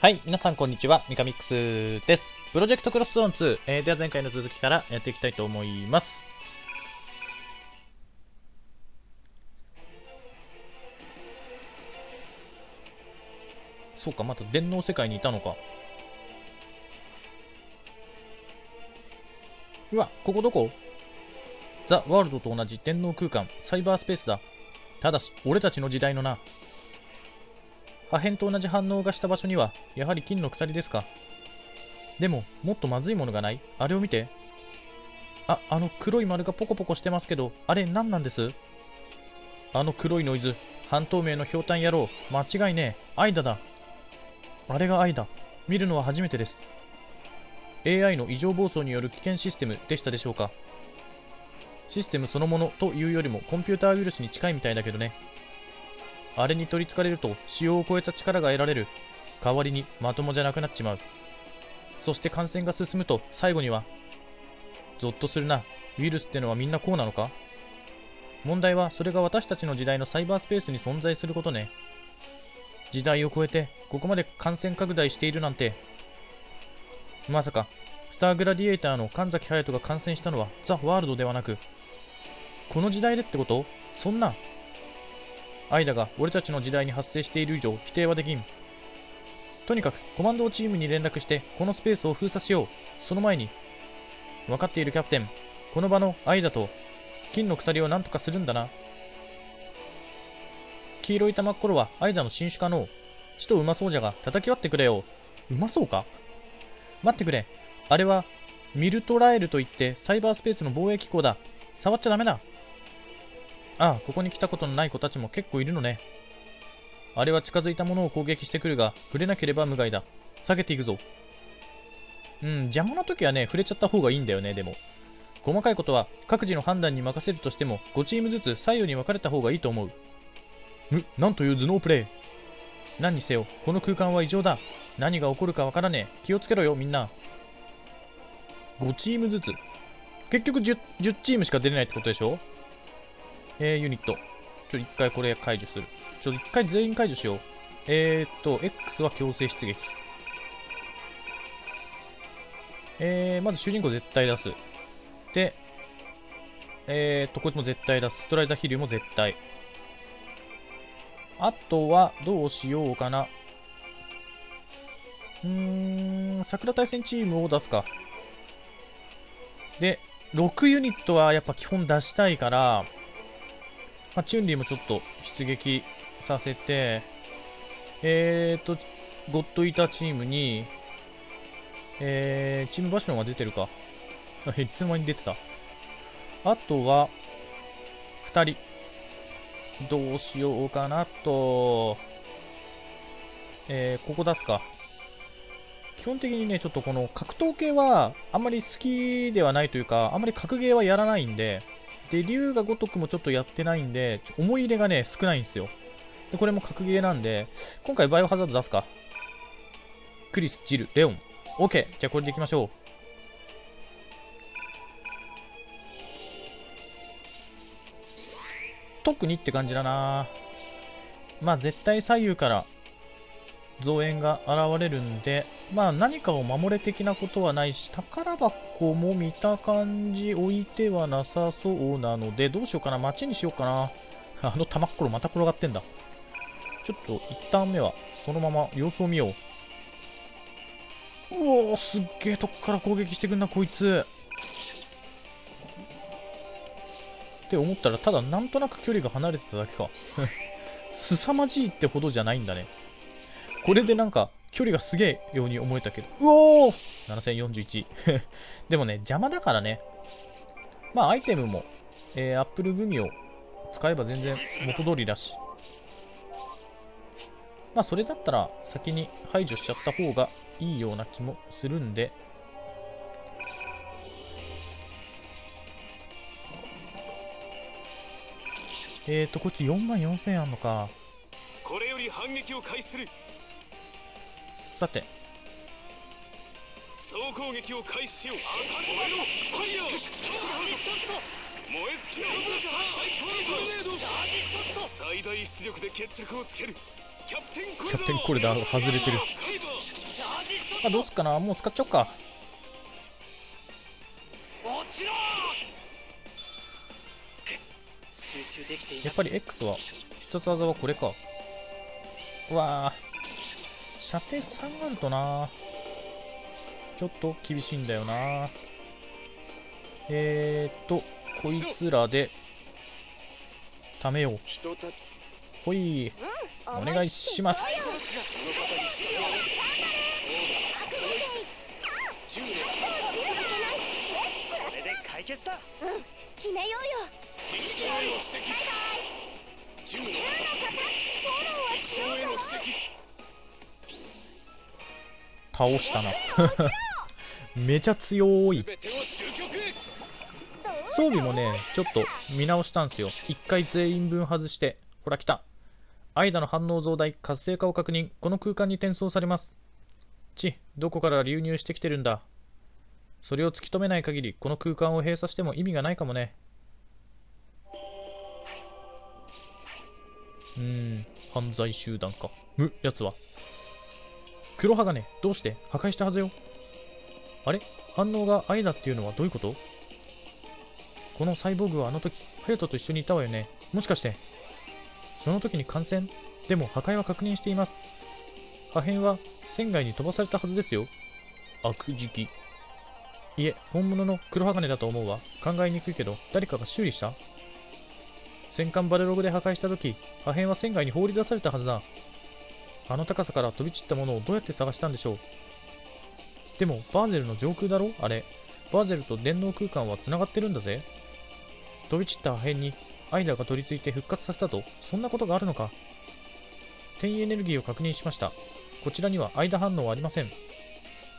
はい、皆さんこんにちは、ミカミックスです。プロジェクトクロストーン2、えー、では前回の続きからやっていきたいと思います。そうか、また電脳世界にいたのか。うわ、ここどこ？ザ・ワールドと同じ電脳空間、サイバースペースだ。ただし、俺たちの時代のな。破片と同じ反応がした場所には、やはり金の鎖ですか？でも、もっとまずいものがない？あれを見て。あ、あの黒い丸がポコポコしてますけど、あれ何なんです？あの黒いノイズ、半透明のひょうたん野郎、間違いねえ、アイダだ。あれがアイダ。見るのは初めてです。AI の異常暴走による危険システムでしたでしょうか？システムそのものというよりもコンピューターウイルスに近いみたいだけどね。あれに取り憑かれると使用を超えた力が得られる。代わりにまともじゃなくなっちまう。そして感染が進むと最後には、ゾッとするな。ウイルスってのはみんなこうなのか？問題はそれが私たちの時代のサイバースペースに存在することね。時代を超えてここまで感染拡大しているなんて。まさか、スターグラディエーターの神崎隼人が感染したのはザ・ワールドではなく、この時代でってこと？そんな。アイダが俺たちの時代に発生している以上否定はできん。とにかくコマンドチームに連絡してこのスペースを封鎖しよう。その前に、分かっているキャプテン、この場のアイダと金の鎖を何とかするんだな。黄色い玉っころはアイダの新種可能。ちとうまそうじゃが叩き割ってくれよ。うまそうか？待ってくれ。あれはミルトラエルといってサイバースペースの防衛機構だ。触っちゃダメだ。ああ、ここに来たことのない子たちも結構いるのね。あれは近づいたものを攻撃してくるが、触れなければ無害だ。避けていくぞ。うん、邪魔な時はね、触れちゃった方がいいんだよね、でも。細かいことは各自の判断に任せるとしても、5チームずつ左右に分かれた方がいいと思う。む、なんという頭脳プレイ。何にせよ、この空間は異常だ。何が起こるかわからねえ。気をつけろよ、みんな。5チームずつ。結局 10, 10チームしか出れないってことでしょ？えー、ユニット。ちょ、一回これ解除する。ちょ、一回全員解除しよう。えーっと、X は強制出撃。えー、まず主人公絶対出す。で、えーっと、こいつも絶対出す。ストライダー飛竜も絶対。あとは、どうしようかな。うーん、桜大戦チームを出すか。で、6ユニットはやっぱ基本出したいから、まあ、チュンリーもちょっと出撃させて、えーと、ゴッドイーターチームに、えー、チームバシロンが出てるか。あいつの間に出てた。あとは、2人。どうしようかなと。えー、ここ出すか。基本的にね、ちょっとこの格闘系はあんまり好きではないというか、あんまり格ゲーはやらないんで、で、竜が如くもちょっとやってないんで、思い入れがね、少ないんですよ。で、これも格ゲーなんで、今回バイオハザード出すか。クリス、ジル、レオン。OK! じゃあこれでいきましょう。特にって感じだなまあ絶対左右から増援が現れるんで、まあ何かを守れ的なことはないし、宝箱も見た感じ置いてはなさそうなので、どうしようかな、街にしようかな。あの玉っころまた転がってんだ。ちょっと一旦目はそのまま様子を見よう。うおー、すっげえとこから攻撃してくんな、こいつ。って思ったら、ただなんとなく距離が離れてただけか。凄まじいってほどじゃないんだね。これでなんか、距離がすげえように思えたけど。うおー !7041。でもね、邪魔だからね。まあ、アイテムも、えー、アップルグミを使えば全然元通りだし。まあ、それだったら先に排除しちゃった方がいいような気もするんで。えーと、こいつ4万4000あんのか。これより反撃を開始するさて、総攻撃を開始しよう。当たり前のファイヤーショット燃え尽きろ最高のトルネードチャージショット最大出力で決着をつけるキャプテンコキャプテンコルダーが外れてる。あどうすっかな。もう使っちゃおっか。落ちろ。集中できていなやっぱり X は必殺技はこれか。うわあ射程3あるとな。ちょっと厳しいんだよな。えーっとこいつらで貯めよう。ほい。お願いします。うだその位置だ銃のこれで解決だ決めようよ一生への倒したな。めちゃ強い。装備もねちょっと見直したんですよ。一回全員分外してほら来た。間の反応増大活性化を確認。この空間に転送されます。ちどこから流入してきてるんだ。それを突き止めない限りこの空間を閉鎖しても意味がないかもね。うん犯罪集団か。むやつは。黒鋼どうして？破壊したはずよ。あれ？反応が愛だっていうのはどういうこと？このサイボーグはあの時隼人と一緒にいたわよね。もしかして。その時に感染？でも破壊は確認しています。破片は船外に飛ばされたはずですよ。悪時期いえ本物の黒鋼だと思うわ。考えにくいけど誰かが修理した？戦艦バレログで破壊した時破片は船外に放り出されたはずだ。あの高さから飛び散ったものをどうやって探したんでしょう？でもバーゼルの上空だろ？あれ。バーゼルと電脳空間は繋がってるんだぜ。飛び散った破片にアイダが取り付いて復活させたと。そんなことがあるのか。転移エネルギーを確認しました。こちらにはアイダ反応はありません。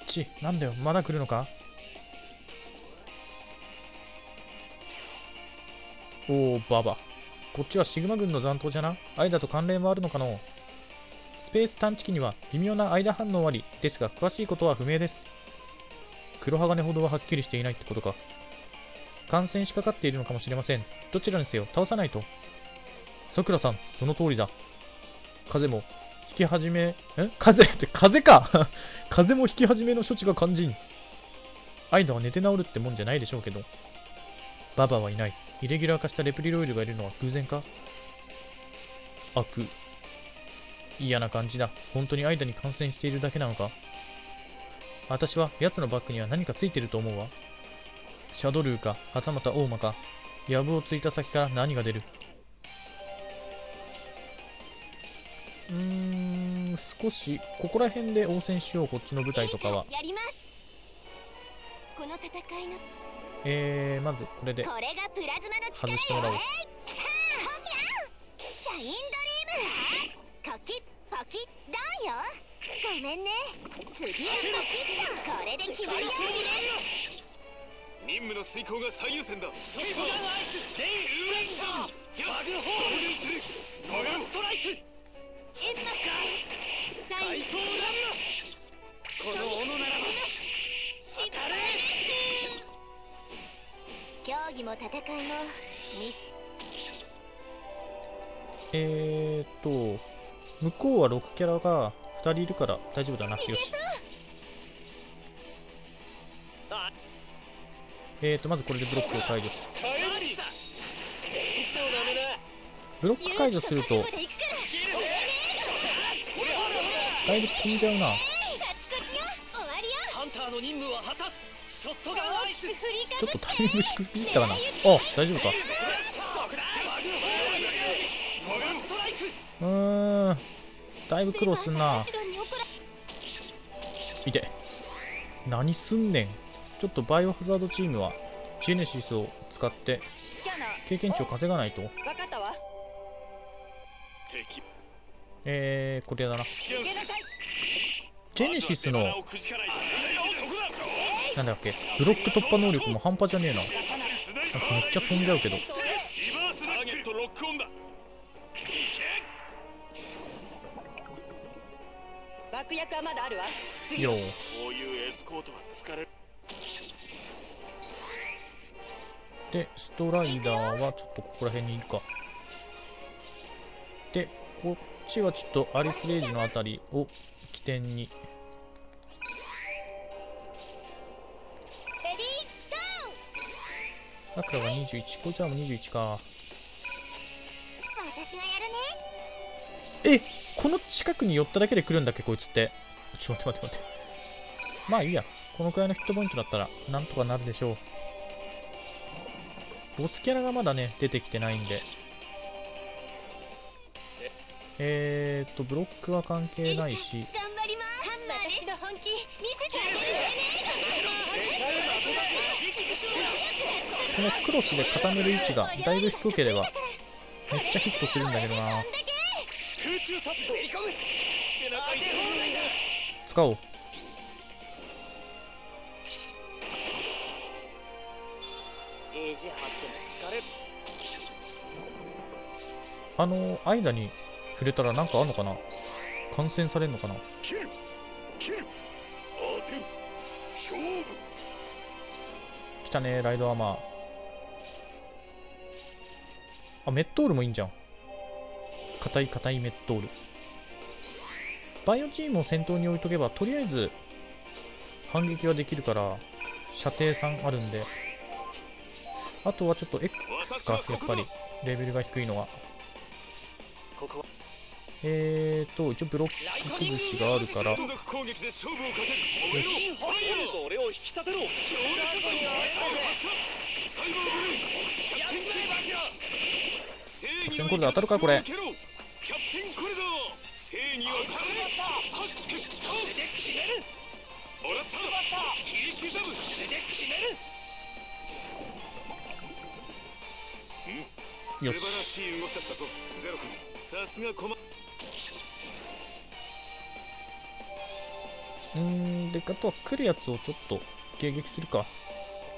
ちなんだよ。まだ来るのか？おおババ。こっちはシグマ軍の残党じゃな？アイダと関連はあるのかの？スペース探知機には微妙な間反応ありですが詳しいことは不明です。黒鋼ほどははっきりしていないってことか。感染しかかっているのかもしれません。どちらにせよ倒さないと。さくらさんその通りだ。風も引き始めえ？風？って風か！風も引き始めの処置が肝心。アイダは寝て治るってもんじゃないでしょうけど。ババはいない。イレギュラー化したレプリロイルがいるのは偶然か？悪。嫌な感じだ。本当に間に感染しているだけなのか？私は奴のバッグには何かついてると思うわ。シャドルーかはたまた大間か。ヤブをついた先から何が出る？うーん少しここら辺で応戦しよう。こっちの部隊とかは。えー、まずこれで。外してもらおうめんね。次はポキッとこれで決まりよ任務の遂行が最優先だショットガンアイスデイスレッシャーバグホールするノガストライクエンマサイン斎藤ラムこの斧ならば失敗です競技も戦いもミスえーっと向こうは6キャラが2人いるから大丈夫だなよし。えーとまずこれでブロックを解除する。ブロック解除するとだいぶ飛んじゃうな。ちょっとタイミングしくじったかな。あ大丈夫か。うーん。だいぶ苦労すんな。見て。何すんねん。ちょっとバイオハザードチームはジェネシスを使って経験値を稼がないと。分かったわ。敵。えー、これだな。ジェネシスのなんだっけブロック突破能力も半端じゃねえな。なんかめっちゃ飛んじゃうけどはまだあるわ。次よこういうエスコートは疲れる。でストライダーはちょっとここら辺にいるか。でこっちはちょっとアリス・レイジの辺りを起点に。さくらが21こいつらも21か。えこの近くに寄っただけで来るんだっけこいつって。ちょっと待って待って。待ってまあいいや。このくらいのヒットポイントだったらなんとかなるでしょう。ボスキャラがまだね出てきてないんで。えーっとブロックは関係ないし。このクロスで固める位置がだいぶ低ければめっちゃヒットす。るんだけどな空中サットめり込む背中に使おう。意地張っても疲れるあの間に触れたらなんかあんのかな？感染されるのかな？切る切る当てる勝負来たねライドアーマー。あメットールもいいんじゃん。硬い硬いメットール。バイオチームを先頭に置いとけばとりあえず反撃はできるから射程3あるんで。あとはちょっと X かやっぱりレベルが低いのは。ここは。えーと一応ブロック崩しがあるから。連続攻撃で勝負をかける俺のファイヤールーキャプテンキャ正義キャプテンコリドー当たるかこれ素晴らしい動きだったぞ。ゼロ君さすがコマうーんであとは来るやつをちょっと迎撃するか。こ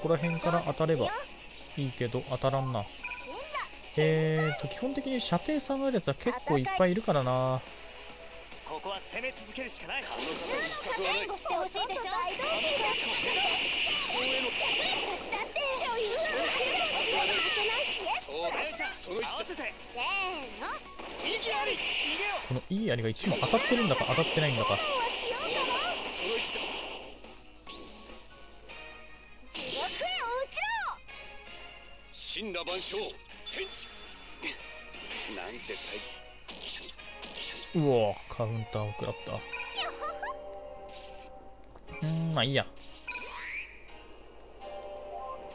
こら辺から当たればいいけど当たらんな。えーと基本的に射程3あるやつは結構いっぱいいるからな。ここは攻め続けるしかない。可能資格はないしてほしいでしょ私だってそういうのそうだ。よじゃあそのいいい槍が一番当たってるんだ。か当たってないんだ。かうその位置だ。地獄へお移ろ神羅万象天地なんてうおーカウンターを食らったうんまあいいや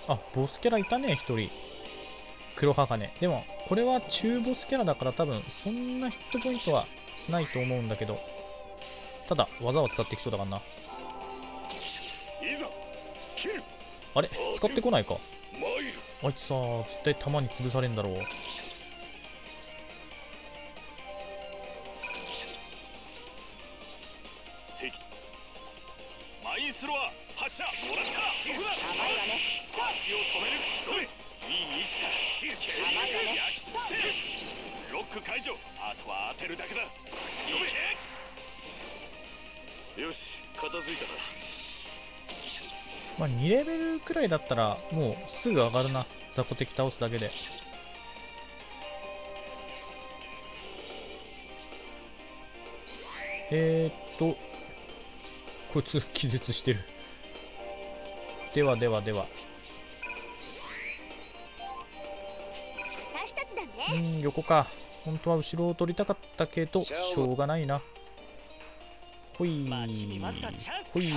あボスキャラいたね一人。黒鋼。でもこれは中ボスキャラだから多分そんなヒットポイントはないと思うんだけど。ただ技を使ってきそうだからな。あれ？使ってこないか。あいつさ絶対弾に潰されんだろう。敵。マインスロー発射。もらった。そこだ。甘いわね足を止める。どれいい位置だ。切る切る甘いわね焼き尽くせロック解除。あとは当てるだけだ。よし。片付いたかまあ2レベルくらいだったらもうすぐ上がるな。雑魚敵倒すだけで。えー、っと。こいつ気絶してる。ではではではうーん横か。本当は後ろを取りたかったけどしょうがないな。ほい。ほい。ほいっ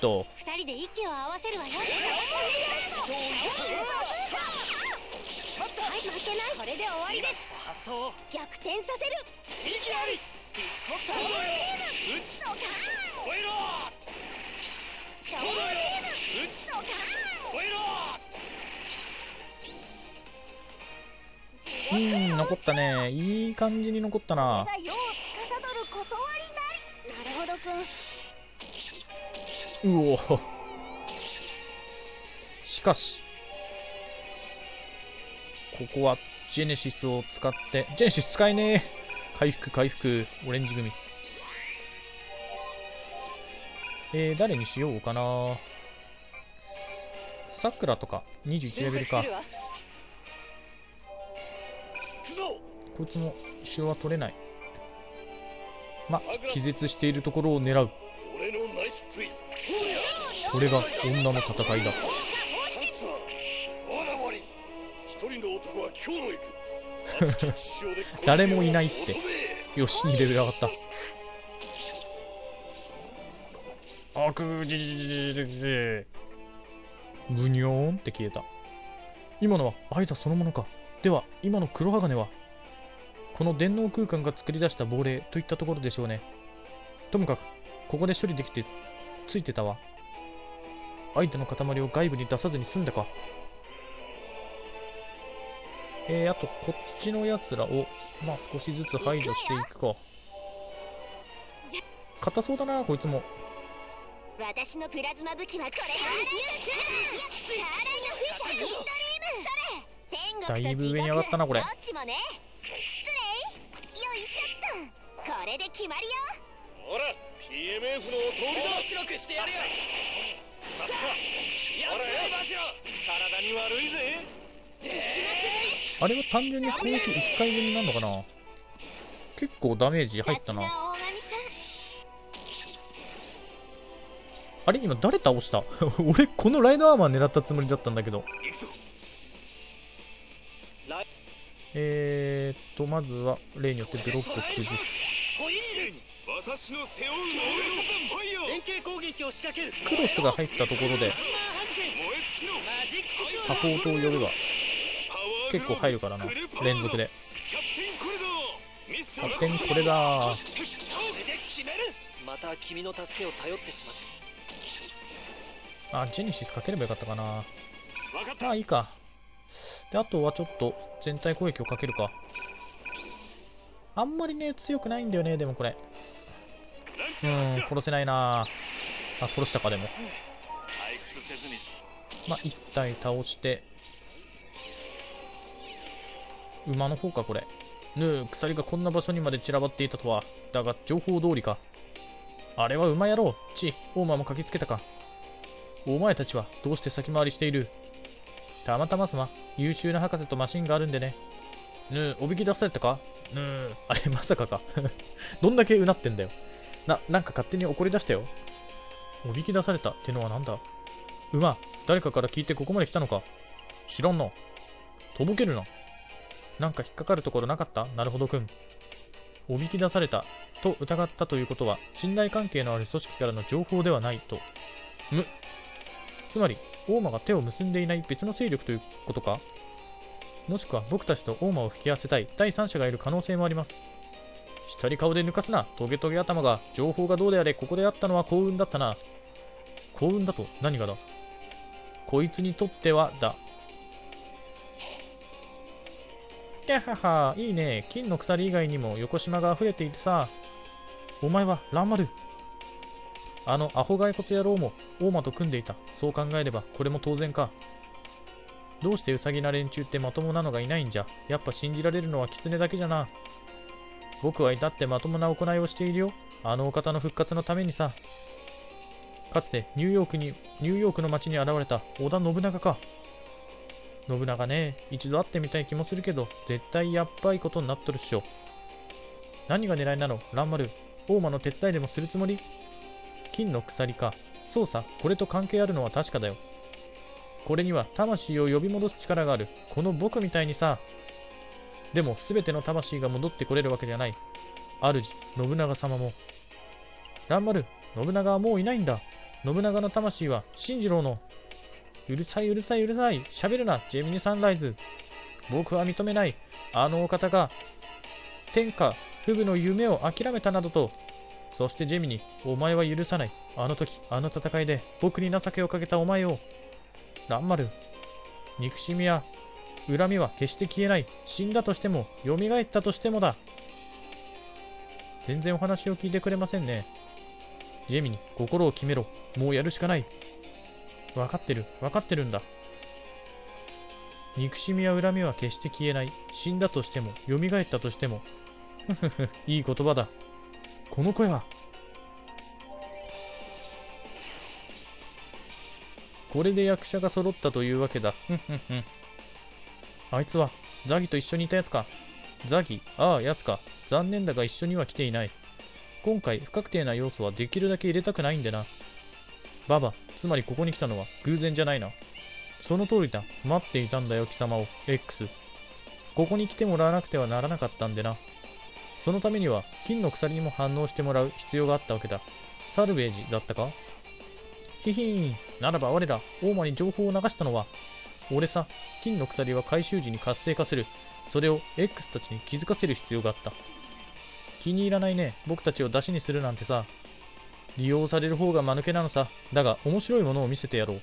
と。二人で息を合わせるわよ。はい負けない。これで終わりです発想逆転させる。いきなり。一国産打ち召喚超えろ。召そうだよ喚打ち召喚超えろうん残ったね。いい感じに残ったな。うお。しかしここはジェネシスを使ってジェネシス使えね。え回復回復。オレンジ組。えー、誰にしようかな。さくらとか21レベルか。こいつも城は取れない。ま気絶しているところを狙う。俺のナイスプレイこれが女の戦いだ。誰もいないって。よし、2レベル上がった。あくじじじじじブニョーンって消えた。今のはアイザそのものか。では、今の黒鋼はこの電脳空間が作り出した亡霊といったところでしょうね。ともかく、ここで処理できて、ついてたわ。相手の塊を外部に出さずに済んだか。えー、あと、こっちのやつらを、まあ少しずつ排除していくか。硬そうだな、こいつも。私のプラズマ武器はこれよ だいぶ上に上がったなこれ。どっちもね。失礼。よいしょっと。これで決まりよ。ほら PMF の通りだ。面白くしてやるよ。まった。やっちまえバシロ体に悪いぜ。あれは単純に攻撃1回分になるのかな？結構ダメージ入ったな。あれ？今誰倒した？俺このライドアーマー狙ったつもりだったんだけど。えーっと、まずは例によってブロックを崩す。クロスが入ったところでサポートを呼べば結構入るからな。連続で。キャプテンこれだミッション勝手にこれだこれで決めるまた君の助けを頼ってしまったあ、ジェネシスかければよかったかな。まあいいか。で、あとはちょっと全体攻撃をかけるか。あんまりね、強くないんだよね、でもこれ。うん、殺せないなあ、殺したかでも。まあ、1体倒して。馬の方か、これ。ぬう、鎖がこんな場所にまで散らばっていたとは。だが、情報通りか。あれは馬野郎。ち、オーマーも駆けつけたか。お前たちはどうして先回りしているたまたますま、優秀な博士とマシンがあるんでね。ぬう、おびき出されたか？ぬう、あれ、まさかか。どんだけうなってんだよ。な、なんか勝手に怒り出したよ。おびき出されたってのはなんだ？馬、誰かから聞いてここまで来たのか？知らんな。とぼけるな。なんか引っかかるところなかった？なるほどくん。おびき出されたと疑ったということは、信頼関係のある組織からの情報ではないと。む。つまり、大間が手を結んでいない別の勢力ということか？もしくは僕たちと大間を引き合わせたい第三者がいる可能性もあります。光顔で抜かすな、トゲトゲ頭が、情報がどうであれ、ここであったのは幸運だったな。幸運だと何がだ？こいつにとってはだ。やはは、いいね。金の鎖以外にも横島が溢れていてさ。お前はランマル。あのアホ骸骨野郎も大間と組んでいた。そう考えればこれも当然か。どうしてウサギな連中ってまともなのがいないんじゃ。やっぱ信じられるのは狐だけじゃな。僕は至ってまともな行いをしているよ。あのお方の復活のためにさ。かつてニューヨークに、ニューヨークの街に現れた織田信長か。信長ね、一度会ってみたい気もするけど、絶対やっばいことになっとるっしょ。何が狙いなの？ランマル。大間の手伝いでもするつもり？金の鎖か。そうさ、これと関係あるのは確かだよ。これには魂を呼び戻す力がある。この僕みたいにさ。でも、すべての魂が戻ってこれるわけじゃない。主、信長様も。ランマル、信長はもういないんだ。信長の魂は、進次郎の。うるさいうるさいうるさい。喋るな、ジェミニサンライズ。僕は認めない。あのお方が、天下、フグの夢を諦めたなどと。そしてジェミニ、お前は許さない。あの時、あの戦いで、僕に情けをかけたお前を。ランマル、憎しみや恨みは決して消えない。死んだとしても、蘇ったとしてもだ。全然お話を聞いてくれませんね。ジェミニ、心を決めろ。もうやるしかない。わかってる、わかってるんだ。憎しみや恨みは決して消えない。死んだとしても、蘇ったとしても。ふふふ、いい言葉だ。この声は？これで役者が揃ったというわけだ。ふんふんふん。あいつは、ザギと一緒にいたやつか？ザギ、ああ、やつか。残念だが一緒には来ていない。今回、不確定な要素はできるだけ入れたくないんでな。ババ、つまりここに来たのは偶然じゃないな。その通りだ。待っていたんだよ、貴様を。X。ここに来てもらわなくてはならなかったんでな。そのためには、金の鎖にも反応してもらう必要があったわけだ。サルベージだったか？ヒヒーン。ならば我ら、大間に情報を流したのは、俺さ、金の鎖は回収時に活性化する。それを X たちに気づかせる必要があった。気に入らないね。僕たちを出しにするなんてさ。利用される方が間抜けなのさ。だが、面白いものを見せてやろう。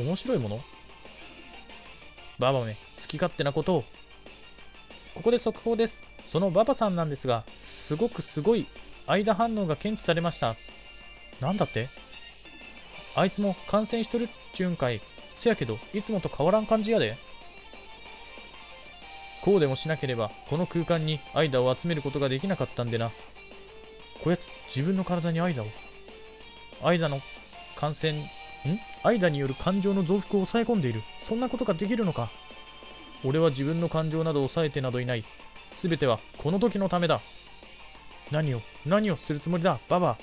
面白いもの？ババめ、好き勝手なことを。ここで速報です。そのババさんなんですが、すごくすごい間反応が検知されました。なんだって？あいつも感染しとるっちゅうんかい。せやけど、いつもと変わらん感じやで。こうでもしなければ、この空間に間を集めることができなかったんでな。こやつ、自分の体に間を？間の感染、ん？間による感情の増幅を抑え込んでいる。そんなことができるのか俺は自分の感情など抑えてなどいない。すべてはこの時のためだ。何を、何をするつもりだ、ババ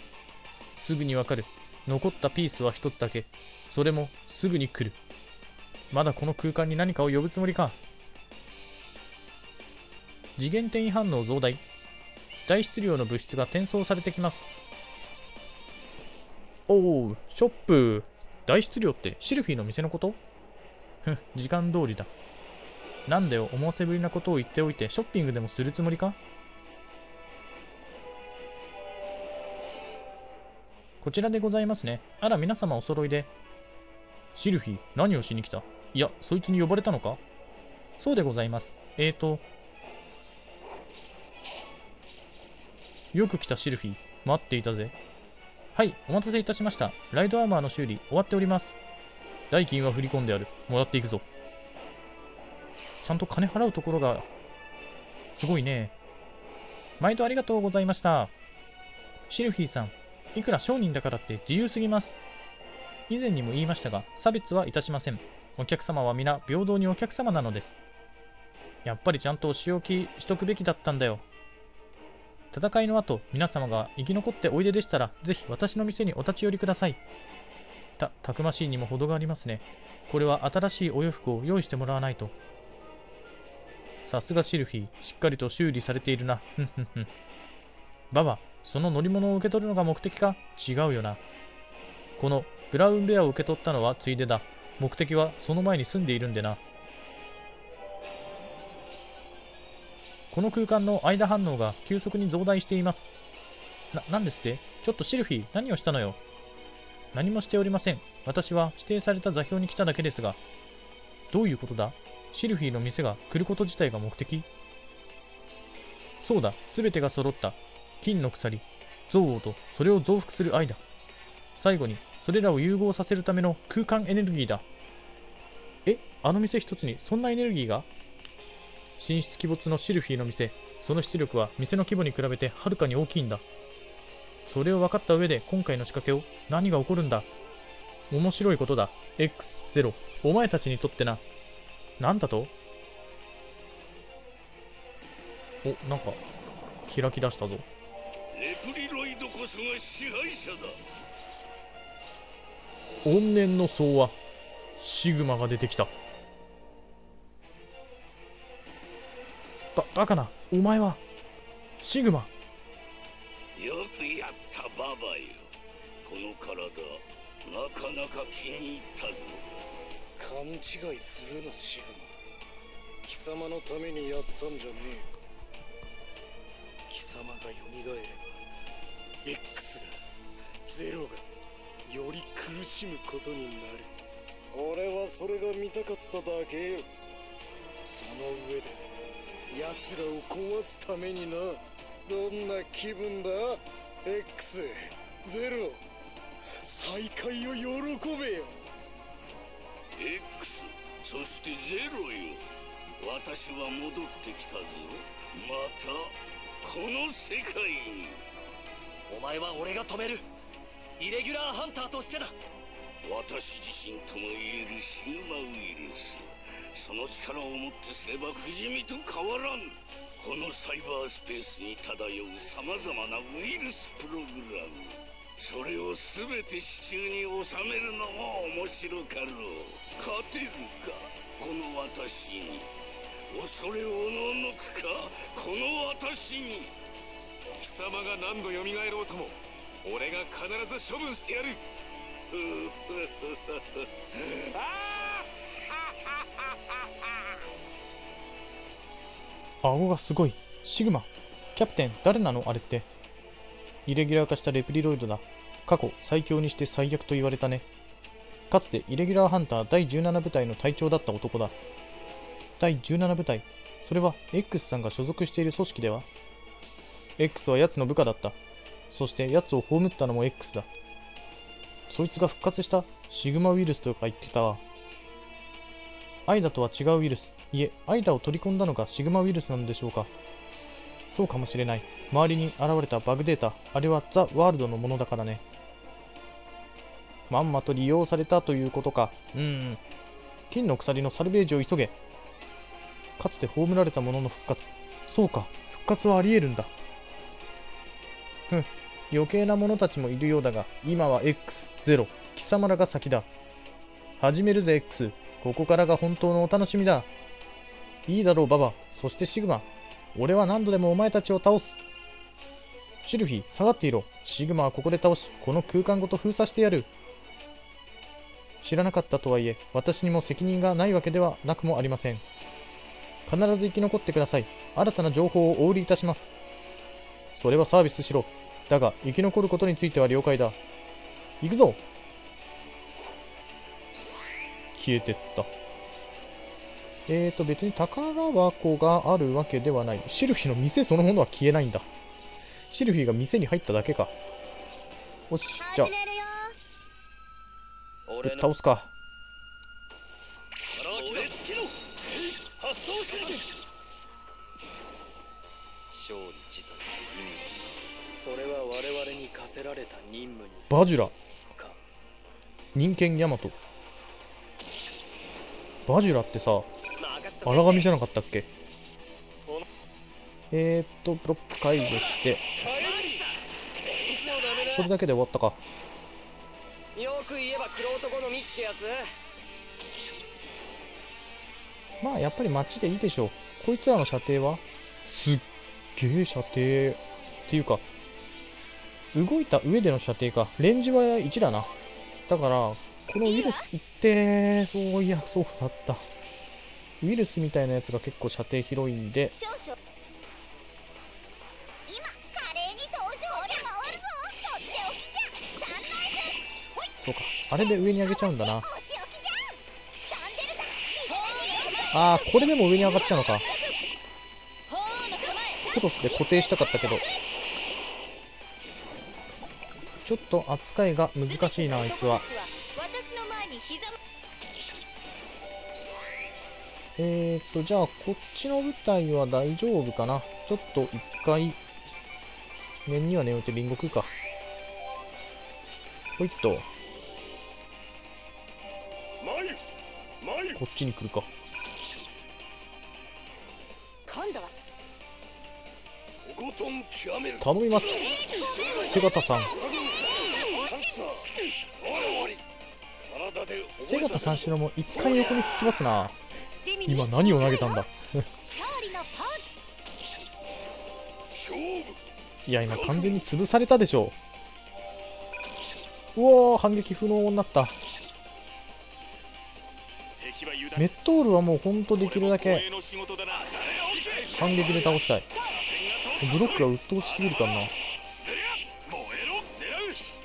すぐにわかる。残ったピースは一つだけ。それもすぐに来る。まだこの空間に何かを呼ぶつもりか？次元転移反応増大。大質量の物質が転送されてきます。おう、ショップ。大質量ってシルフィーの店のこと？ふん、時間通りだ。なんだよ、思わせぶりなことを言っておいて、ショッピングでもするつもりか？こちらでございますね。あら、皆様お揃いで。シルフィ、何をしに来た？いや、そいつに呼ばれたのか？そうでございます。えーと。よく来たシルフィ、待っていたぜ。はい、お待たせいたしました。ライドアーマーの修理、終わっております。代金は振り込んである。もらっていくぞ。ちゃんと金払うところが、すごいね。毎度ありがとうございました。シルフィーさん、いくら商人だからって自由すぎます。以前にも言いましたが、差別はいたしません。お客様は皆平等にお客様なのです。やっぱりちゃんとお仕置きしとくべきだったんだよ。戦いの後、皆様が生き残っておいででしたら、ぜひ私の店にお立ち寄りください。た、たくましいにも程がありますね。これは新しいお洋服を用意してもらわないと。さすがシルフィ、しっかりと修理されているな。ふんふんふん。ババ、その乗り物を受け取るのが目的か？違うよな。このブラウンベアを受け取ったのはついでだ。目的はその前に住んでいるんでな。この空間の間反応が急速に増大しています。な、なんですって？ちょっとシルフィ、何をしたのよ？何もしておりません。私は指定された座標に来ただけですが。どういうことだ？シルフィーの店が来ること自体が目的？そうだ、すべてが揃った。金の鎖、憎悪とそれを増幅する愛だ。最後に、それらを融合させるための空間エネルギーだ。え、あの店一つにそんなエネルギーが？神出鬼没のシルフィーの店、その出力は店の規模に比べてはるかに大きいんだ。それを分かった上で今回の仕掛けを何が起こるんだ？面白いことだ。X0。お前たちにとってな。なんだと？お、なんか、開き出したぞ。レプリロイドこそが支配者だ怨念の総和。シグマが出てきた。ば、バカな。お前は、シグマ。よくやったババよこの体なかなか気に入ったぞ勘違いするなシグマ貴様のためにやったんじゃねえ。貴様が蘇れば X がゼロがより苦しむことになる俺はそれが見たかっただけよ。その上で奴らを壊すためにな。どんな気分だ？X ゼロ。再会を喜べよ。X そしてゼロよ。私は戻ってきたぞ。またこの世界に。お前は俺が止める。イレギュラーハンターとしてだ。私自身とも言えるシグマウイルス。その力をもってすれば不死身と変わらん。このサイバースペースに漂う様々なウイルスプログラムそれを全て手中に収めるのも面白かろう。勝てるか？この私に。恐れおののくか？この私に。貴様が何度蘇ろうとも俺が必ず処分してやる。顎がすごい。シグマ。キャプテン、誰なのあれって。イレギュラー化したレプリロイドだ。過去、最強にして最悪と言われたね。かつて、イレギュラーハンター第17部隊の隊長だった男だ。第17部隊。それは、X さんが所属している組織では ?X は奴の部下だった。そして、奴を葬ったのも X だ。そいつが復活したシグマウイルスとか言ってたわ。アイダとは違うウイルス。いえ、アイダを取り込んだのがシグマウイルスなのでしょうか。そうかもしれない。周りに現れたバグデータ、あれはザ・ワールドのものだからね。まんまと利用されたということか。うんうん。金の鎖のサルベージを急げ。かつて葬られたものの復活。そうか、復活はあり得るんだ。ふん、余計な者たちもいるようだが、今は X、ゼロ、貴様らが先だ。始めるぜ X。ここからが本当のお楽しみだ。いいだろう、ババ。そしてシグマ。俺は何度でもお前たちを倒す。シルフィ、下がっていろ。シグマはここで倒し、この空間ごと封鎖してやる。知らなかったとはいえ、私にも責任がないわけではなくもありません。必ず生き残ってください。新たな情報をお売りいたします。それはサービスしろ。だが、生き残ることについては了解だ。行くぞ消えてった。えーと、別に宝箱があるわけではない。シルフィの店そのものは消えないんだ。シルフィが店に入っただけか。よし、じゃあぶっ倒すか。バジュラ、か人間ヤマト。バジュラってさ、荒神じゃなかったっけ？えーっと、ブロック解除して、それだけで終わったか。よく言えば黒男の実ってやつまあ、やっぱり街でいいでしょう。こいつらの射程は？すっげえ射程。っていうか、動いた上での射程か。レンジは1だな。だから、このウイルスって、そういや、そうだった。ウイルスみたいなやつが結構射程広いんで、そうか。あれで上に上げちゃうんだな。あー、これでも上に上がっちゃうのか。クロスで固定したかったけど。ちょっと扱いが難しいな、あいつは。えーと、じゃあ、こっちの舞台は大丈夫かな？ちょっと一回、念には念を置いてリンゴ食うか。ほいっと、こっちに来るか。頼みます。瀬形さん。感謝終わり体で瀬形三四郎も一回横に振ってますな。今何を投げたんだ？いや、今完全に潰されたでしょう。うおー、反撃不能になった。メットールはもうほんとできるだけ反撃で倒したい。ブロックが鬱陶しすぎるからな。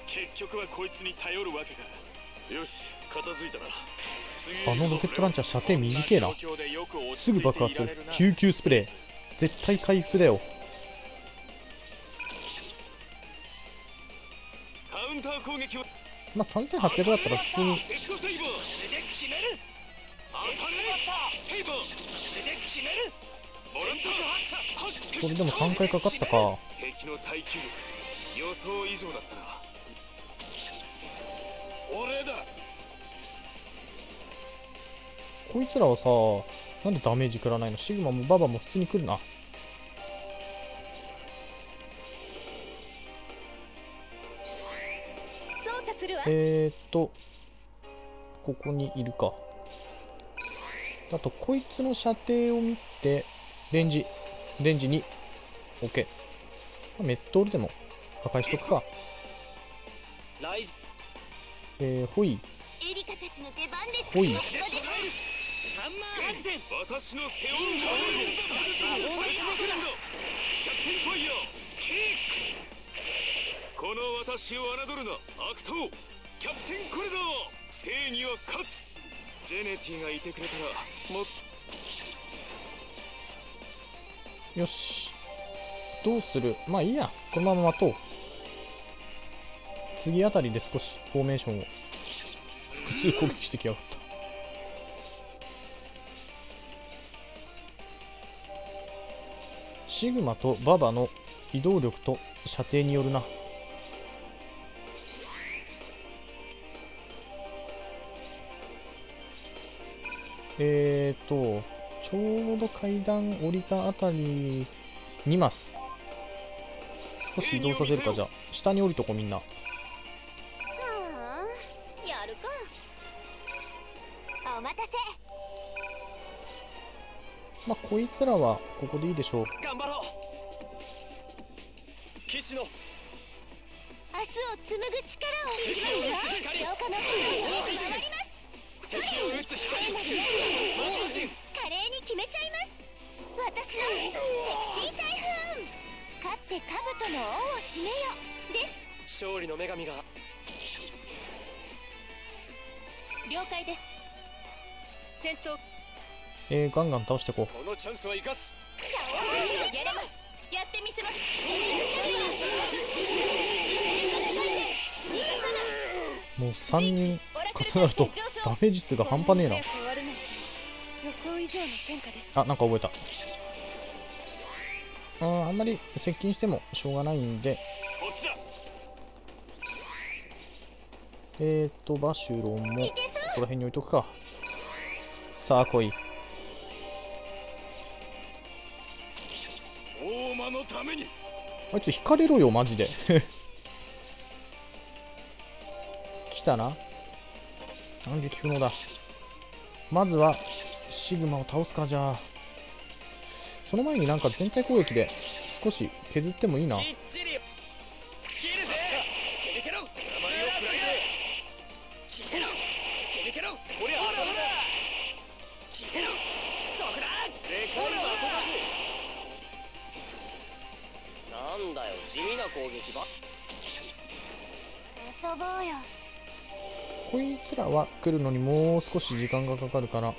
結局はこいつに頼るわけかよし片付いたなあのロケットランチャー射程短えな。すぐ爆発する。救急スプレー。絶対回復だよ。カウンター攻撃をまあ、3800だったら普通に、それでも3回かかったか。予想以上だったな俺だこいつらはさ、なんでダメージ食らないの？シグマもババも普通に来るな。謝するわ。えーっとここにいるか。あとこいつの射程を見てレンジ。レンジに。OK まあメットールでも破壊しとくか。えー、ほいエリカたちの出番です。ほい私の背負うのに私のフレンドキャプテンファイヤーキックこの私を侮るな悪党キャプテンコリドー正義は勝つ。ジェネティがいてくれたらもっよしどうする？まあいいや。このまま待とう次あたりで少しフォーメーションを複数攻撃してきやがったシグマとババの移動力と射程によるな。えーとちょうど階段降りたあたりにます。少し移動させるかじゃあ。下に降りとこうみんな。はあやるか。お待たせ。まあこいつらはここでいいでしょう頑張ろう騎士の明日を紡ぐ力をいきますわ浄化の風を回りますそれ敵を撃つ聖なる人華麗に決めちゃいます私のセクシー台風勝って兜の王を締めよです勝利の女神が了解です戦闘えー、ガンガン倒してこうこのチャンスは生かすシャオーやれますやってみせますもう3人重なるとダメージ数が半端ねえな。あなんか覚えた。あーあんまり接近してもしょうがないんで。こっーとバシュロンもここら辺に置いとくか。さあ来い。大魔のために。あいつ引かれろよマジでたな。反撃不能だ。まずはシグマを倒すかじゃあ。その前になんか全体攻撃で少し削ってもいいな。なんだよ地味な攻撃ば。遊ぼうよこいつらは来るのにもう少し時間がかかるから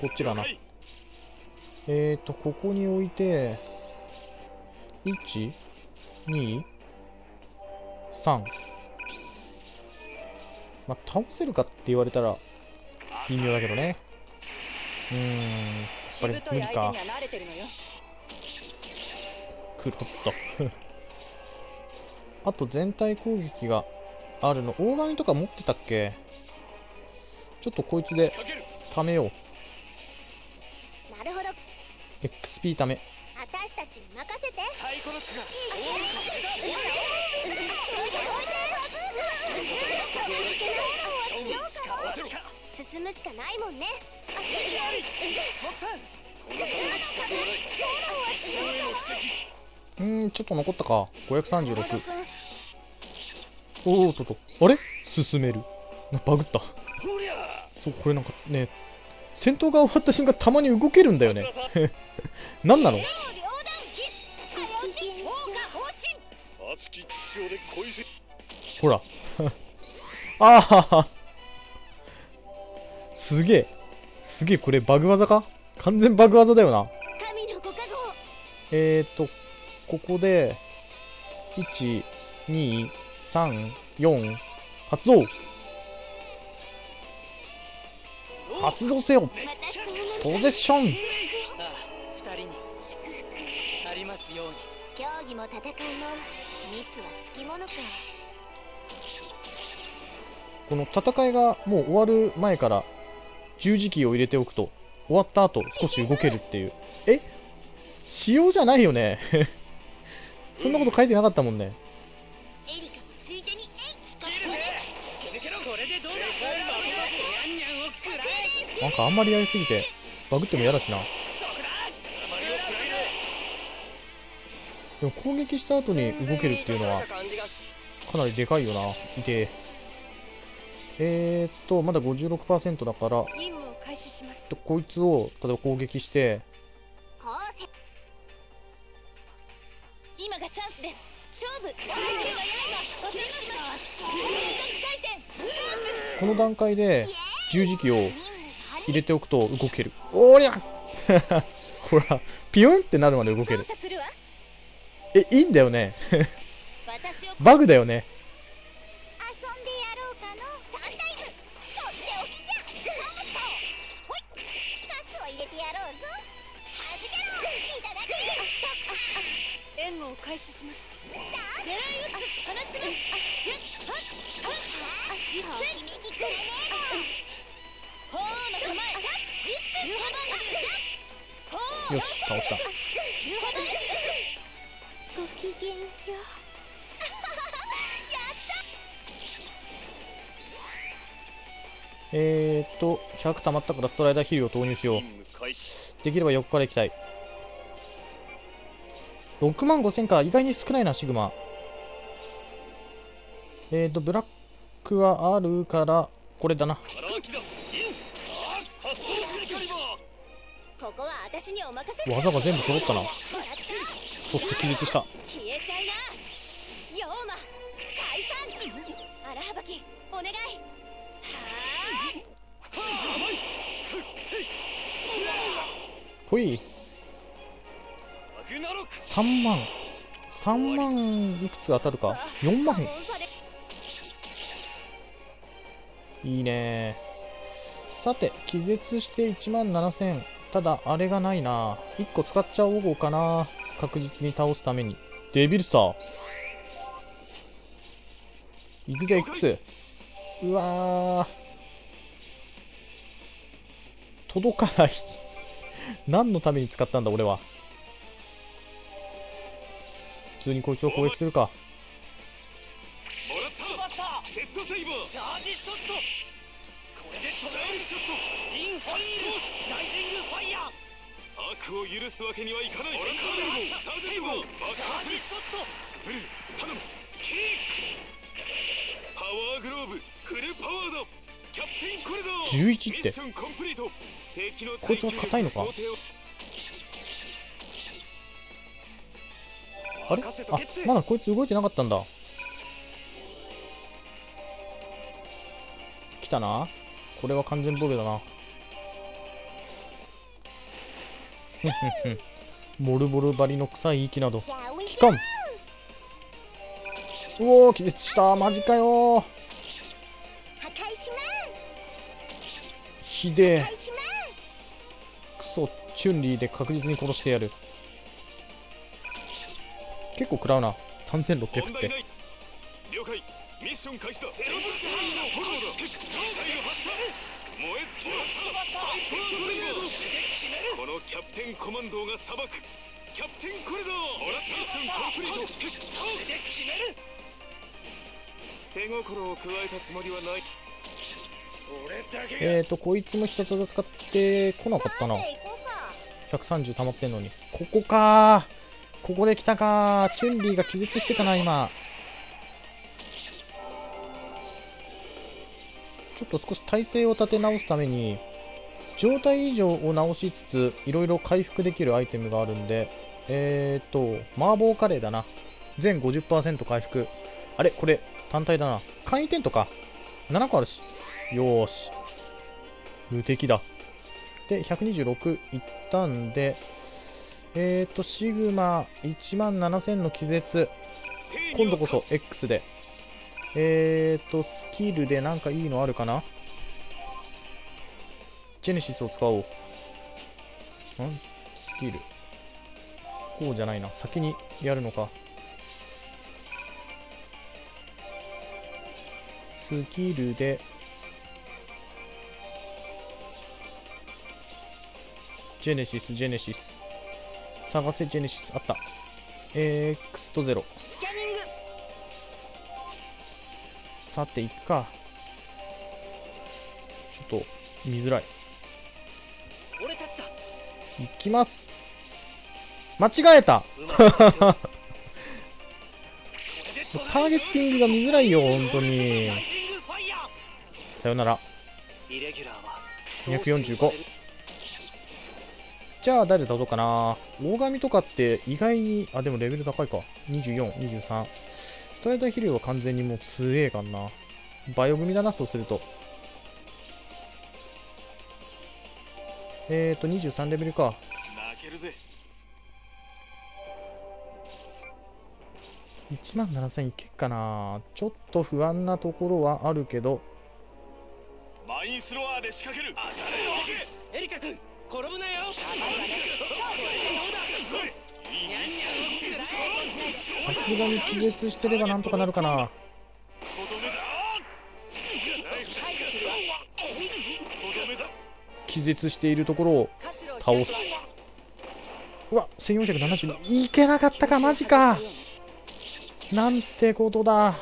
こっちだな。はい。えーとここに置いて1 2 3まあ倒せるかって言われたら微妙だけどね。うーんやっしぱり無理か。には慣れてるのよ。クロッと。あと全体攻撃があるの。大金とか持ってたっけ？ちょっとこいつでかける貯めよう。なるほど。XP 貯め。私たちに任せて。サイコロックが進むしかないもんね。うーんちょっと残ったか536小野君おおっとっと。あれ？進める。なバグった。そうこれなんかね戦闘が終わった瞬間たまに動けるんだよね。何なの？ほら。あはは。すげえ。すげえこれバグ技か？完全バグ技だよな。えーとここで1234発動発動せよ。ポゼッション。ああ二人になりますように。競技も戦いもミスはつきものか。この戦いがもう終わる前から十字キーを入れておくと終わった後少し動けるっていう。え？仕様じゃないよね。そんなこと書いてなかったもんねなんかあんまりやりすぎてバグっても嫌だしな。でも攻撃した後に動けるっていうのはかなりでかいよな。いて。えー、っとまだ56%だからこいつを例えば攻撃して今がチャンスです。勝負。この段階で十字キを任務入れておくと動ける。おりゃ。ほらピヨンってなるまで動ける。えいいんだよね。私をバグだよね。遊んでやろうかの よし倒した。えのごきげんよ。うえーっと100溜まったからストライダーヒールを投入しよう。できれば横から行きたい。6万5000か意外に少ないなシグマ。えーとブラックはあるからこれだな。技が全部揃ったな。そして気絶した。消えちゃいな。ヨーマ解散。荒はばき。お願い。はほい。アグナロク。3万。3万いくつ当たるか？4万。いいね。さて気絶して1万7000ただあれがないな。1個使っちゃおうかな。確実に倒すために。デビルスター。いくぜ X うわー。届かない。何のために使ったんだ俺は。普通にこいつを攻撃するか。ショット。これでトライショット。インファイル。ライジング悪を許すわけにはいかない。もらったサージェンボーチャージショットブルー頼むキックパワーグローブフルパワーだキャプテンコリド。ー11ってミッションコンプリート敵のこいつは硬いのかあれ？あまだこいつ動いてなかったんだ。来たな。これは完全防御だな ボルボルバリの臭い息など。シャウィ効かんうおー気絶した。マジかよ。ひでえ。クソチュンリーで確実に殺してやる。結構食らうな。3600って。問題ない。了解。ミッション開始だ。ゼロブス反射炎だ。ミサイル発射。燃え尽きろバイパートリのキャプテンコマンドが裁く。キャプテンコリドー。ミッションコンプリート。決める。手心を加えたつもりはない。えーとこいつも必殺技使ってこなかったな。で行こうか。130溜まってんのに。ここか。ーここで来たか。ーチュンリーが気絶してたな今。ちょっと少し体勢を立て直すために状態異常を直しつついろいろ回復できるアイテムがあるんでえーと麻婆カレーだな。全50%回復。あれ？これ単体だな。簡易テントか。7個あるし。よーし。無敵だ。で126いったんでえーとシグマ1万7000の気絶。今度こそ X で。えーとスキルでなんかいいのあるかな？ジェネシスを使おう。ん？スキル。こうじゃないな。先にやるのか。スキルで。ジェネシスジェネシス。探せジェネシスあった。えー、X と0スキャニング。さて行くか。と見づらいいきます。間違えた。ターゲッティングが見づらいよ本当に。さよなら。ーイレギュラーは245じゃあ誰倒そうかな。大神とかって意外にあでもレベル高いか。2423ストライダーヒルは完全にもう強えかんな。バイオ組だなそうするとえーと23レベルか。負けるぜ。1万7000いけっかな。ちょっと不安なところはあるけど。マインスロワーで仕掛ける。エリカ君転ぶなよ。さすがに気絶してればなんとかなるかな気絶しているところを倒す。うわ1470いけなかったかマジか。なんてことだ。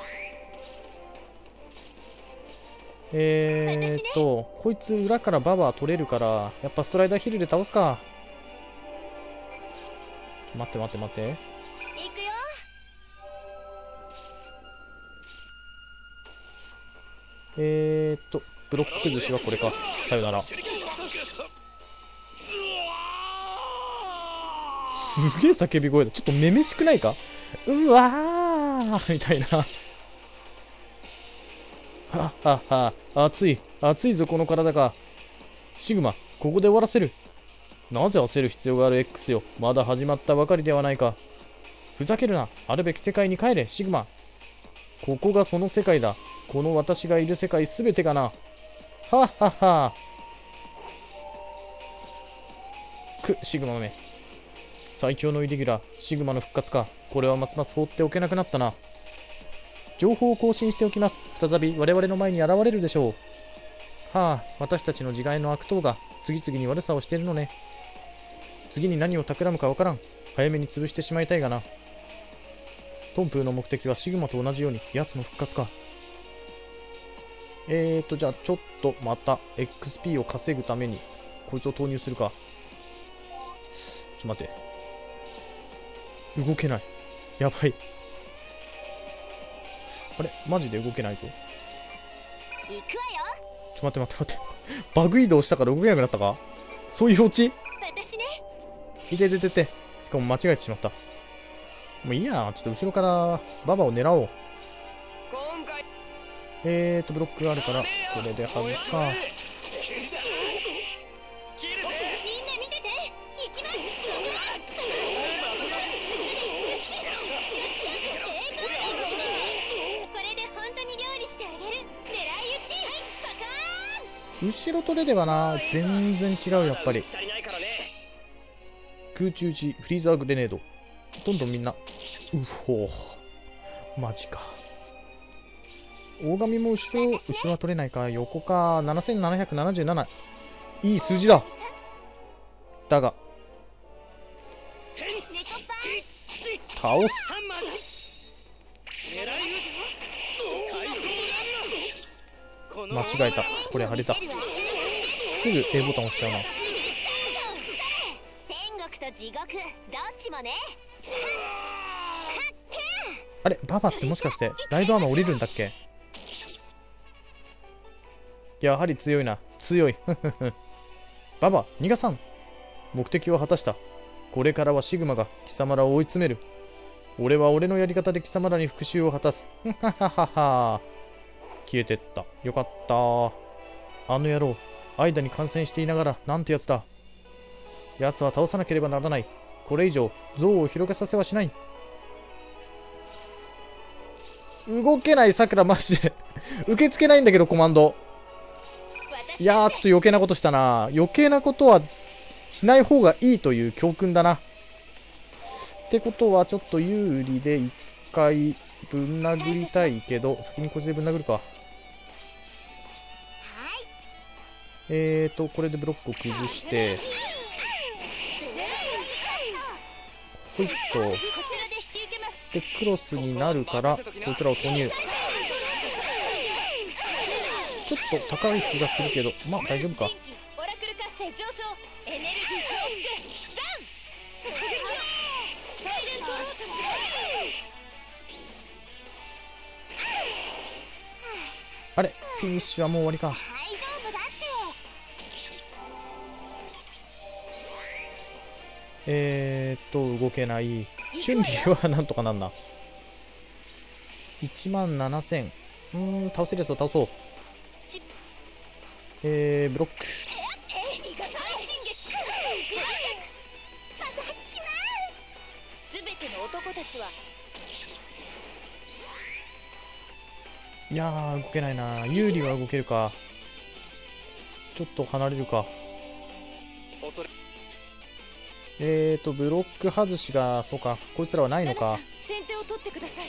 えーっとこいつ裏からババア取れるからやっぱストライダーヒルで倒すか。待って待って待って。行くよ。えーっとブロック崩しはこれか。さよならすげえ叫び声だ。ちょっとめめしくないか？うわーみたいな。はっはっは。熱い。熱いぞこの体が。シグマここで終わらせる。なぜ焦る必要がある X よ。まだ始まったばかりではないか。ふざけるな。あるべき世界に帰れシグマ。ここがその世界だ。この私がいる世界すべてがな。はっはっは。くシグマめ最強のイレギュラーシグマの復活か。これはますます放っておけなくなったな。情報を更新しておきます。再び我々の前に現れるでしょう。はあ私たちの自害の悪党が次々に悪さをしているのね。次に何を企むかわからん。早めに潰してしまいたいがな。トンプーの目的はシグマと同じように奴の復活か。えーとじゃあちょっとまた XP を稼ぐためにこいつを投入するか。ちょっと待って。動けない。やばい。あれ？マジで動けないぞ。行くわよ。ちょ待って待って待って。バグ移動したから動けなくなったか？そういうオチいてててて。しかも間違えてしまった。もういいや。ちょっと後ろからババを狙おう。えーとブロックがあるからこれで外すか後ろ取れればな全然違うやっぱり。空中時フリーザーグレネード。どんどんみんなうほマジか。大神も後ろ後ろは取れないか。横か7777いい数字だ。だが。倒す。間違えた。これ貼れた。すぐ A ボタン押しちゃうな。天国と地獄どっちもね。あれババってもしかしてライドアーマー降りるんだっけ？やはり強いな。強い。ババ逃がさん。目的を果たした。これからはシグマが貴様らを追い詰める。俺は俺のやり方で貴様らに復讐を果たす。はははは消えてった。よかった。あの野郎間に感染していながらなんてやつだ。奴は倒さなければならない。これ以上像を広げさせはしない。動けないさくらマジで。受け付けないんだけどコマンド。いやーちょっと余計なことしたな。余計なことはしない方がいいという教訓だな。ってことはちょっと有利で一回ぶん殴りたいけど先にこっちでぶん殴るかえーとこれでブロックを崩して。ほいっと。でクロスになるからこいつらを投入。ちょっと高い気がするけどまあ大丈夫か。あれフィニッシュはもう終わりか。えー、っと動けない。チュンリーは なんとかなんだ。1万7000うーん倒せるやつを倒そう。えー、ブロック。えいやー動けないな。有利は動けるか。ちょっと離れるか。恐れえーとブロック外しがそうかこいつらはないのか。先手を取ってください。忙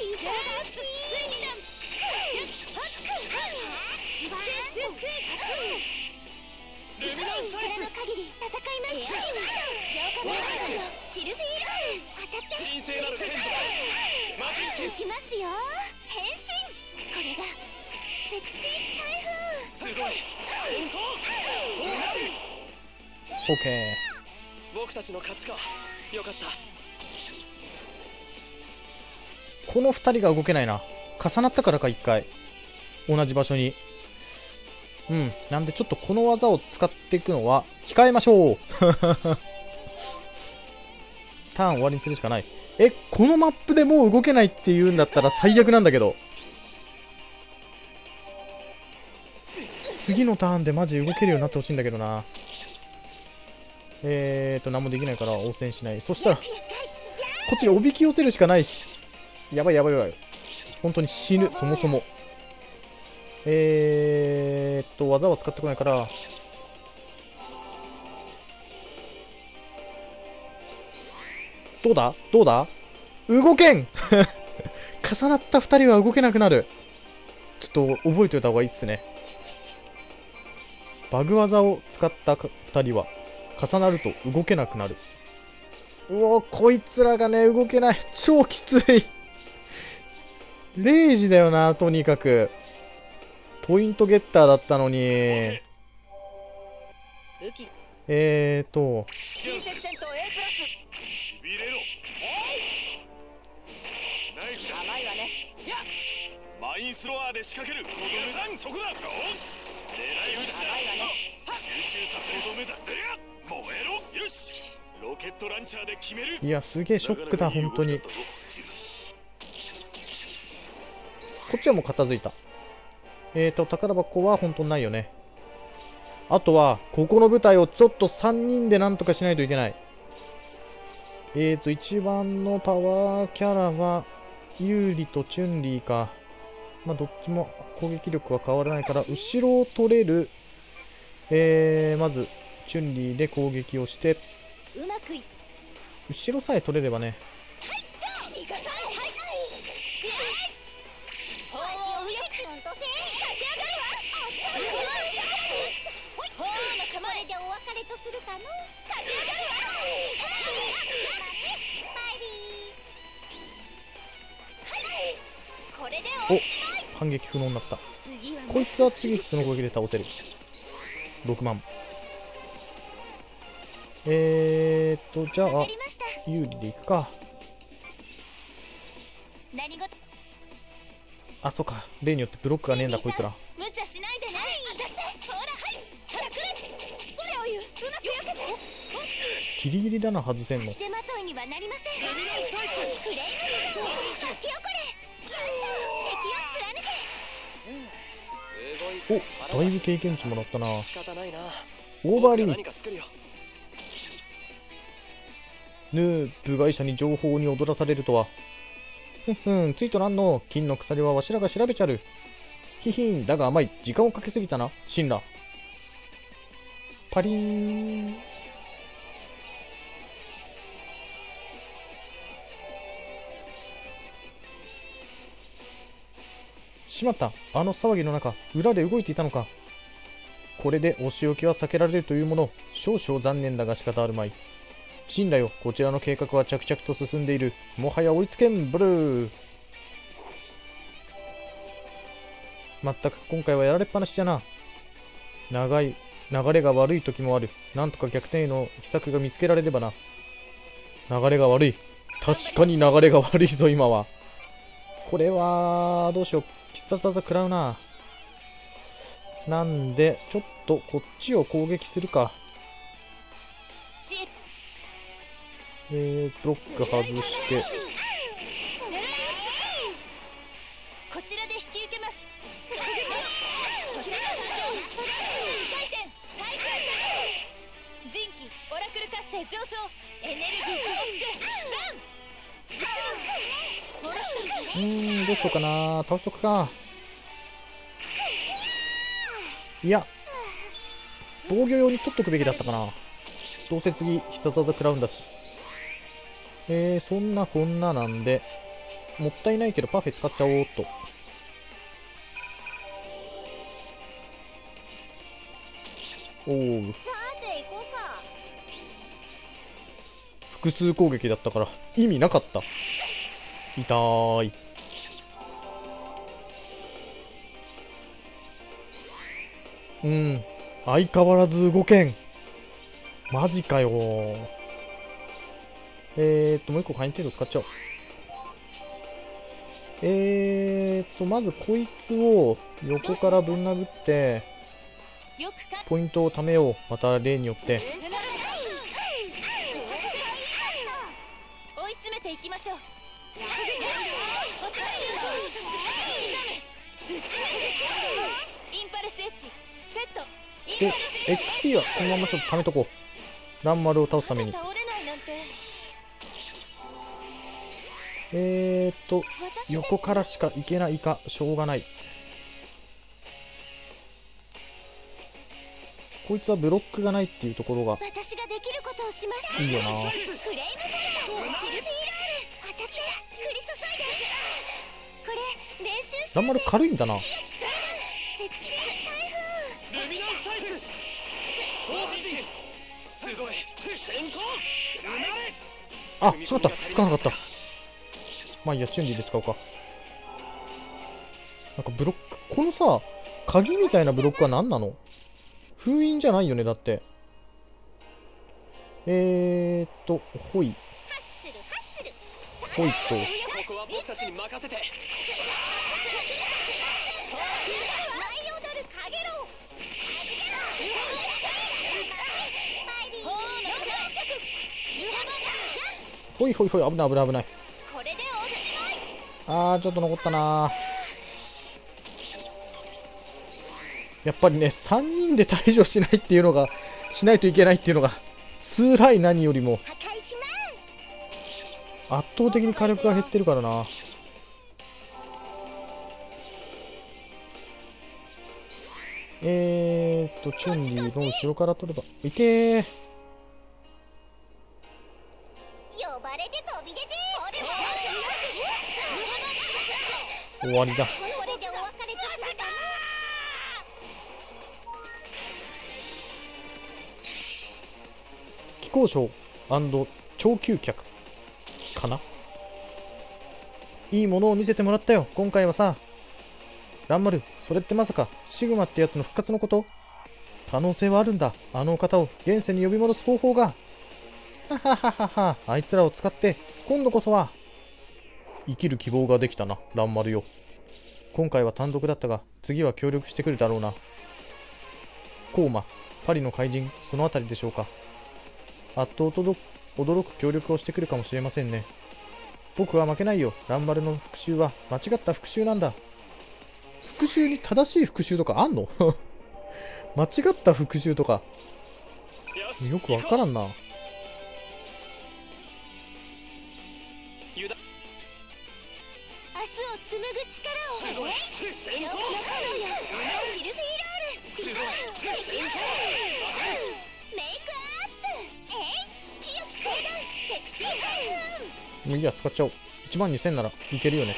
僕たちの勝ちか。よかった。この2人が動けないな。重なったからか1回。同じ場所に。うん。なんでちょっとこの技を使っていくのは控えましょう。ターン終わりにするしかない。えこのマップでもう動けないっていうんだったら最悪なんだけど。次のターンでマジ動けるようになってほしいんだけどな。えーと何もできないから応戦しない。そしたらこっちにおびき寄せるしかないし。やばいやばいやばい。本当に死ぬ。そもそも。えーと技は使ってこないから。どうだ？どうだ？動けん！重なった2人は動けなくなる。ちょっと覚えておいた方がいいっすね。バグ技を使った2人は。重なると動けなくなる。うおこいつらがね動けない。超きつい。0時だよなとにかく。ポイントゲッターだったのに。えーと。近接戦闘 A プラス。しびれろ。ナイフだ甘いわね。や。マインスローで仕掛ける。そこだ。狙い撃ちだ。集中させるだいやすげえショックだ本当に。こっちはもう片付いた。えーと宝箱は本当にないよね。あとはここの舞台をちょっと3人でなんとかしないといけない。えーと一番のパワーキャラはユーリとチュンリーか。まあどっちも攻撃力は変わらないから後ろを取れる。えー、まずチュンリーで攻撃をしてうまくいっ後ろさえ取れればね。お反撃不能にな。ったこい。つは次普通の攻撃で倒せる6万えーっとじゃあ有利でいくか。何事？あそっか。例によってブロックがねえんだこいつら。無茶しないでね。ギリギリだな外せんの。おだいぶ経験値もらったなオーバーリーチ何か作るよヌー部外者に情報に踊らされるとは。ふんふんついとらんの。金の鎖はわしらが調べちゃる。ひひんだが甘い。時間をかけすぎたな。シンラ。パリーン。しまった。あの騒ぎの中裏で動いていたのか。これでお仕置きは避けられるというもの。少々残念だが仕方あるまい。信頼よこちらの計画は着々と進んでいるもはや追いつけんブルーまったく今回はやられっぱなしじゃな。長い、流れが悪い時もある。なんとか逆転への秘策が見つけられればな。流れが悪い。確かに流れが悪いぞ、今は。これは、どうしよう。必殺技食らうな。なんで、ちょっとこっちを攻撃するか。えー、ブロック外して、こちらで引き受けます人気オラクル活性上昇エネルギー凝縮ザンうーん、どうしようかな。倒しとくか。いや、防御用に取っとくべきだったかな。どうせ次、必殺技食らうんだし。えー、そんなこんななんで、もったいないけどパフェ使っちゃおうっと。おー、さて行こうか複数攻撃だったから意味なかった。痛ーい。うん。相変わらず動けん。マジかよえーっと、もう一個火炎程度使っちゃおう。えーっと、まずこいつを横からぶん殴って、ポイントを貯めよう。また例によって。追い詰めていきましょう星のシュート刻め打ち抜くインパルスエッジセットインでパルスエッジ XP はこのままちょっと貯めとこう。ランマルを倒すために。えーっと、私横からしか行けないか、しょうがない。こいつはブロックがないっていうところが私ができることをしますいいよな。フレームフォローシルフィーロール当たって降り注いでこれ練習してランマル軽いんだな。セクシー台ルミナンサイズ掃除陣すごい先行うなれあ、しまった。つかなかった。まあいいや、チュンリーで使おうか。なんかブロック、このさ、鍵みたいなブロックは何なの？封印じゃないよね、だって。えーっと、ほい、ほいと。ほいほいほい、危ない危ない危ない。あー、ちょっと残ったな。やっぱりね、3人で退場しないっていうのが、しないといけないっていうのが、辛い何よりも、圧倒的に火力が減ってるからな。えーっと、チュンリーの後ろから取れば、いけー。終わりだ。これでお別れとするか気候賞超級客かな？いいものを見せてもらったよ。今回はさ。ランマルそれってまさかシグマってやつの復活のこと？可能性はあるんだ。あのお方を現世に呼び戻す方法が。はははははあいつらを使って今度こそは生きる希望ができたなランマルよ今回は単独だったが次は協力してくるだろうなコーマパリの怪人そのあたりでしょうかあっと驚く協力をしてくるかもしれませんね。僕は負けないよ。ランバルの復讐は間違った復讐なんだ。復讐に正しい復讐とかあんの？間違った復讐とかよくわからんな。いいや、使っちゃおう。1万2000ならいけるよね。い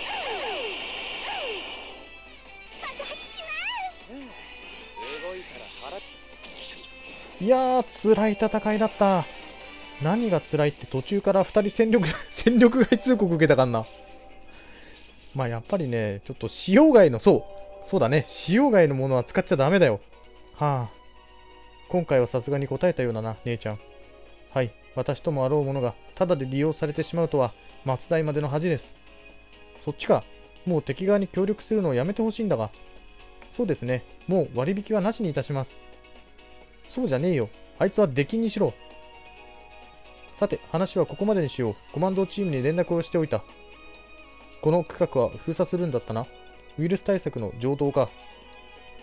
たら腹いやー、辛い戦いだった。何が辛いって途中から2人戦力、戦力外通告受けたかんな。まあやっぱりね、ちょっと使用外の、そう、そうだね。使用外のものは使っちゃダメだよ。はあ。今回はさすがに答えたようだな、姉ちゃん。私ともあろうものが、ただで利用されてしまうとは、松代までの恥です。そっちか。もう敵側に協力するのをやめてほしいんだが。そうですね。もう割引はなしにいたします。そうじゃねえよ。あいつは出禁にしろ。さて、話はここまでにしよう。コマンドチームに連絡をしておいた。この区画は封鎖するんだったな。ウイルス対策の上等か。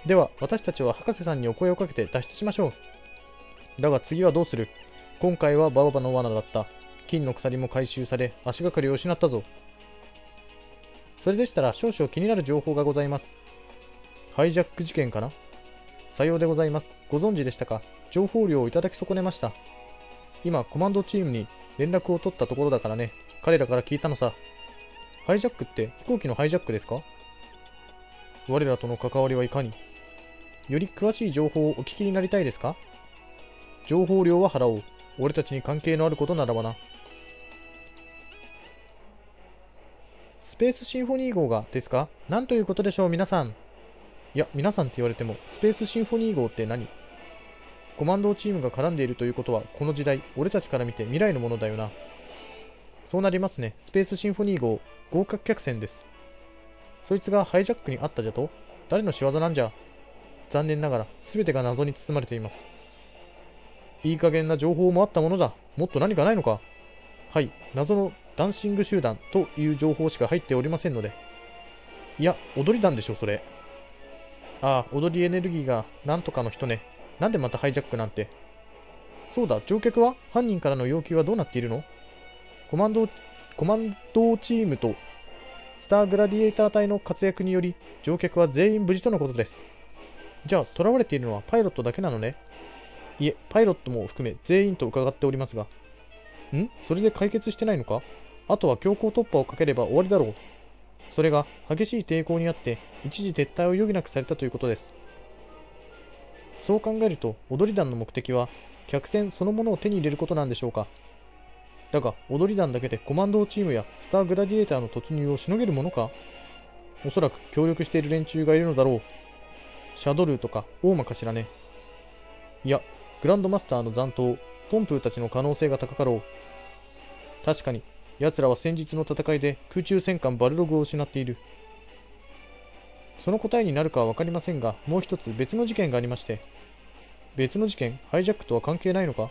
では、私たちは博士さんにお声をかけて脱出しましょう。だが次はどうする？今回はバババの罠だった。金の鎖も回収され、足がかりを失ったぞ。それでしたら少々気になる情報がございます。ハイジャック事件かな？さようでございます。ご存知でしたか？情報量をいただき損ねました。今、コマンドチームに連絡を取ったところだからね。彼らから聞いたのさ。ハイジャックって飛行機のハイジャックですか？我らとの関わりはいかに？より詳しい情報をお聞きになりたいですか？情報量は払おう。俺たちに関係のあることならばな。スペースシンフォニー号がですか？何ということでしょう皆さん。いや、皆さんって言われても、スペースシンフォニー号って何？コマンドチームが絡んでいるということは、この時代、俺たちから見て未来のものだよな。そうなりますね。スペースシンフォニー号、合格客船です。そいつがハイジャックにあったじゃと？誰の仕業なんじゃ？残念ながら、全てが謎に包まれています。いい加減な情報もあったものだ。もっと何かないのかはい、謎のダンシング集団という情報しか入っておりませんので。いや、踊り団でしょ、それ。ああ、踊りエネルギーがなんとかの人ね。なんでまたハイジャックなんて。そうだ、乗客は？犯人からの要求はどうなっているの？コマンド、コマンドチームとスターグラディエーター隊の活躍により、乗客は全員無事とのことです。じゃあ、囚われているのはパイロットだけなのねいえ、パイロットも含め全員と伺っておりますが。ん？それで解決してないのか？あとは強行突破をかければ終わりだろう。それが激しい抵抗にあって一時撤退を余儀なくされたということです。そう考えると踊り団の目的は客船そのものを手に入れることなんでしょうか。だが踊り団だけでコマンドチームやスターグラディエーターの突入をしのげるものか？おそらく協力している連中がいるのだろう。シャドルーとか大間かしらね。いや、グランドマスターの残党、トンプーたちの可能性が高かろう。確かに、奴らは先日の戦いで空中戦艦バルログを失っている。その答えになるかは分かりませんが、もう一つ別の事件がありまして。別の事件ハイジャックとは関係ないのか？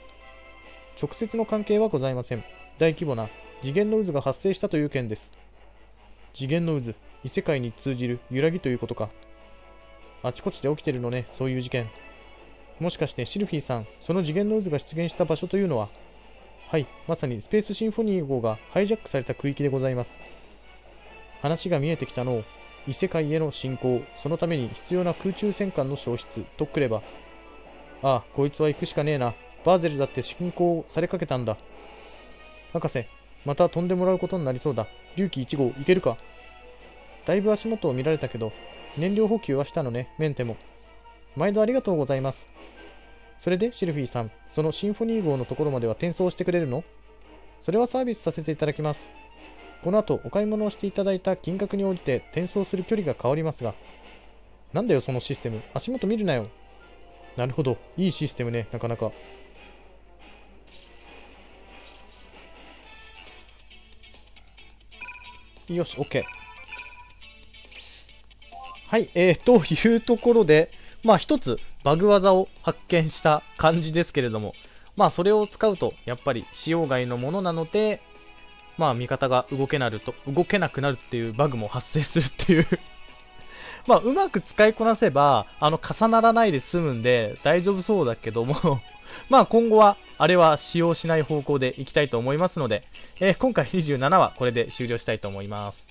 直接の関係はございません。大規模な次元の渦が発生したという件です。次元の渦、異世界に通じる揺らぎということか。あちこちで起きてるのね、そういう事件。もしかしてシルフィーさん、その次元の渦が出現した場所というのは？はい、まさにスペースシンフォニー号がハイジャックされた区域でございます。話が見えてきたのを、異世界への侵攻、そのために必要な空中戦艦の消失とくれば。ああ、こいつは行くしかねえな。バーゼルだって侵攻されかけたんだ。博士、また飛んでもらうことになりそうだ。龍騎1号、行けるか？だいぶ足元を見られたけど、燃料補給はしたのね、メンテも。毎度ありがとうございます。それで、シルフィーさん、そのシンフォニー号のところまでは転送してくれるの？それはサービスさせていただきます。この後、お買い物をしていただいた金額に応じて転送する距離が変わりますが。なんだよ、そのシステム。足元見るなよ。なるほど。いいシステムね、なかなか。よし、OK。はい、えー、というところで、まあ一つバグ技を発見した感じですけれども、まあそれを使うとやっぱり使用外のものなので、まあ味方が動けなると、動けなくなるっていうバグも発生するっていう まあうまく使いこなせば、あの重ならないで済むんで大丈夫そうだけども まあ今後はあれは使用しない方向でいきたいと思いますので、えー、今回27話これで終了したいと思います。